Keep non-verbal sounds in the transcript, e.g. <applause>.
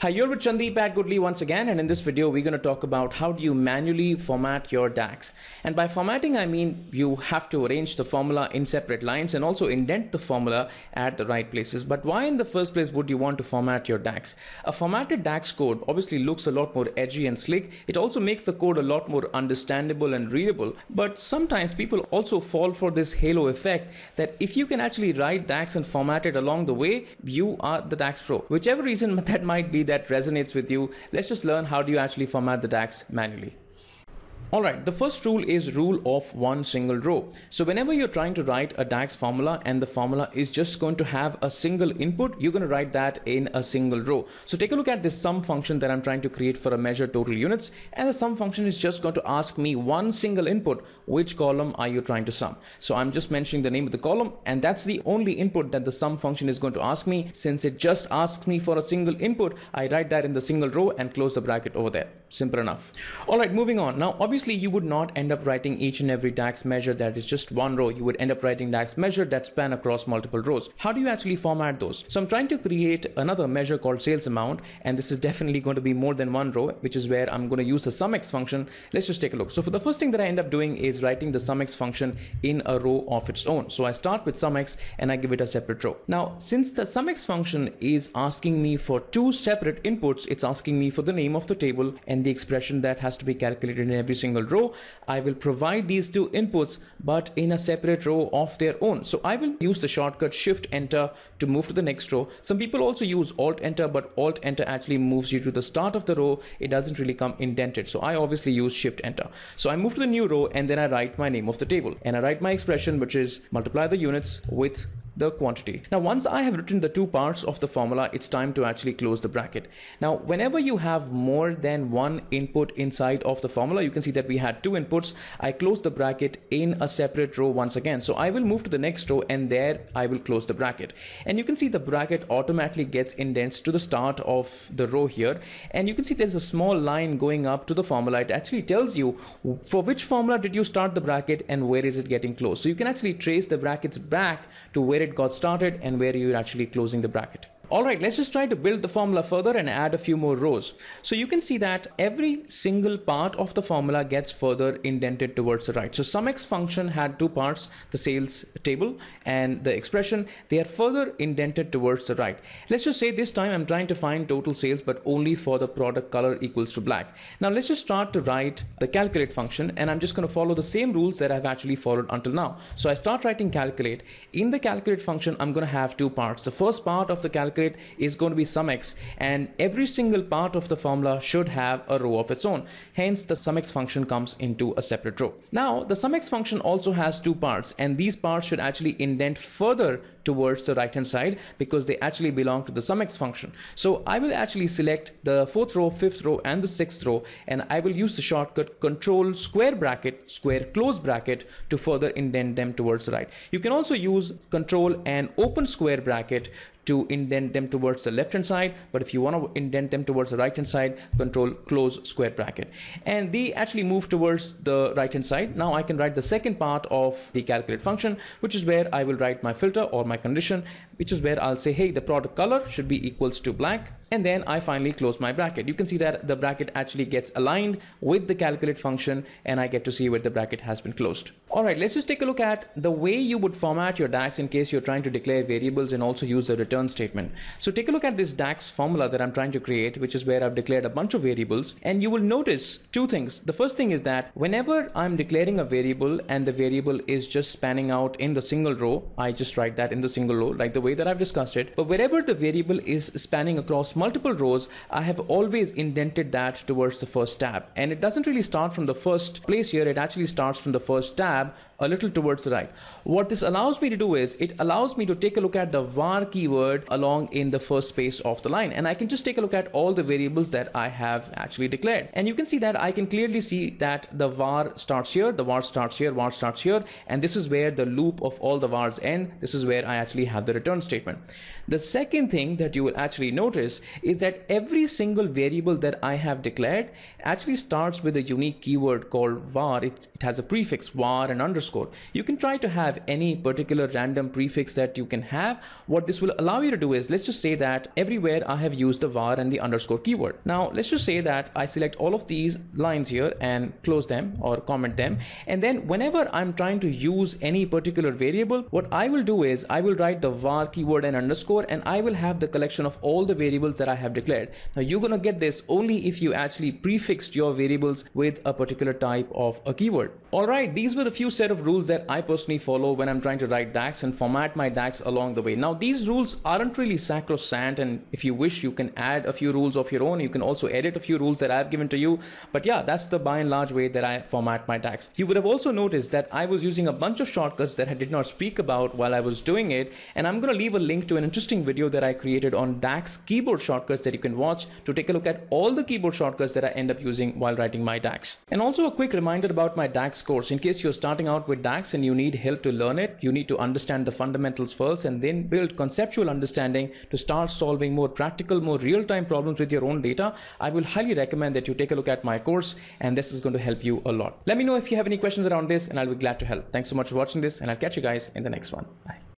Hi, you're with Chandeep at Goodly once again, and in this video, we're going to talk about how do you manually format your DAX. And by formatting, I mean you have to arrange the formula in separate lines and also indent the formula at the right places. But why in the first place would you want to format your DAX? A formatted DAX code obviously looks a lot more edgy and slick. It also makes the code a lot more understandable and readable. But sometimes people also fall for this halo effect that if you can actually write DAX and format it along the way, you are the DAX pro. Whichever reason <laughs> that might be that resonates with you, let's just learn how do you actually format the DAX manually. All right, the first rule is rule of one single row. So whenever you're trying to write a DAX formula and the formula is just going to have a single input, you're going to write that in a single row. So take a look at this sum function that I'm trying to create for a measure total units. And the sum function is just going to ask me one single input, which column are you trying to sum? So I'm just mentioning the name of the column and that's the only input that the sum function is going to ask me. Since it just asks me for a single input, I write that in the single row and close the bracket over there. Simple enough. All right, moving on. Now, obviously obviously you would not end up writing each and every DAX measure that is just one row. You would end up writing DAX measure that span across multiple rows. How do you actually format those? So I'm trying to create another measure called sales amount, and this is definitely going to be more than one row, which is where I'm going to use the sumx function. Let's just take a look. So for the first thing that I end up doing is writing the sumx function in a row of its own. So I start with sumx and I give it a separate row. Now, since the sumx function is asking me for two separate inputs, it's asking me for the name of the table and the expression that has to be calculated in every single single row. I will provide these two inputs, but in a separate row of their own. So I will use the shortcut shift enter to move to the next row. Some people also use alt enter, but alt enter actually moves you to the start of the row. It doesn't really come indented. So I obviously use shift enter. So I move to the new row and then I write my name of the table and I write my expression, which is multiply the units with the quantity. Now, once I have written the two parts of the formula, it's time to actually close the bracket. Now, whenever you have more than one input inside of the formula, you can see that we had two inputs. I close the bracket in a separate row once again. So I will move to the next row and there I will close the bracket. And you can see the bracket automatically gets indents to the start of the row here. And you can see there's a small line going up to the formula. It actually tells you for which formula did you start the bracket and where is it getting closed. So you can actually trace the brackets back to where it got started and where you're actually closing the bracket. All right, let's just try to build the formula further and add a few more rows. So you can see that every single part of the formula gets further indented towards the right. So sumx function had two parts, the sales table and the expression. They are further indented towards the right. Let's just say this time I'm trying to find total sales, but only for the product color equals to black. Now let's just start to write the calculate function and I'm just going to follow the same rules that I've actually followed until now. So I start writing calculate. In the calculate function, I'm going to have two parts. The first part of the calculate is going to be sumx and every single part of the formula should have a row of its own. Hence the sumx function comes into a separate row. Now the sumx function also has two parts and these parts should actually indent further towards the right hand side because they actually belong to the sumx function. So I will actually select the fourth row, fifth row and the sixth row and I will use the shortcut control square bracket, square close bracket to further indent them towards the right. You can also use control and open square bracket to indent them towards the left hand side but if you want to indent them towards the right hand side control close square bracket and they actually move towards the right hand side now I can write the second part of the calculate function which is where I will write my filter or my condition which is where I'll say hey the product color should be equals to black and then I finally close my bracket. You can see that the bracket actually gets aligned with the calculate function and I get to see where the bracket has been closed. All right, let's just take a look at the way you would format your DAX in case you're trying to declare variables and also use the return statement. So take a look at this DAX formula that I'm trying to create, which is where I've declared a bunch of variables and you will notice two things. The first thing is that whenever I'm declaring a variable and the variable is just spanning out in the single row, I just write that in the single row like the way that I've discussed it. But wherever the variable is spanning across multiple rows, I have always indented that towards the first tab. And it doesn't really start from the first place here. It actually starts from the first tab a little towards the right. What this allows me to do is it allows me to take a look at the var keyword along in the first space of the line. And I can just take a look at all the variables that I have actually declared. And you can see that I can clearly see that the var starts here, the var starts here, var starts here. And this is where the loop of all the vars end. This is where I actually have the return statement. The second thing that you will actually notice is that every single variable that I have declared actually starts with a unique keyword called var. It, it has a prefix var and underscore underscore. You can try to have any particular random prefix that you can have. What this will allow you to do is, let's just say that everywhere I have used the var and the underscore keyword. Now, let's just say that I select all of these lines here and close them or comment them. And then whenever I'm trying to use any particular variable, what I will do is I will write the var keyword and underscore, and I will have the collection of all the variables that I have declared. Now, you're going to get this only if you actually prefixed your variables with a particular type of a keyword. All right, these were a few set of rules that I personally follow when I'm trying to write DAX and format my DAX along the way. Now, these rules aren't really sacrosanct, and if you wish, you can add a few rules of your own. You can also edit a few rules that I've given to you. But yeah, that's the by and large way that I format my DAX. You would have also noticed that I was using a bunch of shortcuts that I did not speak about while I was doing it, and I'm going to leave a link to an interesting video that I created on DAX keyboard shortcuts that you can watch to take a look at all the keyboard shortcuts that I end up using while writing my DAX. And also a quick reminder about my DAX course. In case you're starting out with DAX and you need help to learn it, you need to understand the fundamentals first and then build conceptual understanding to start solving more practical, more real-time problems with your own data. I will highly recommend that you take a look at my course and this is going to help you a lot. Let me know if you have any questions around this and I'll be glad to help. Thanks so much for watching this and I'll catch you guys in the next one. Bye.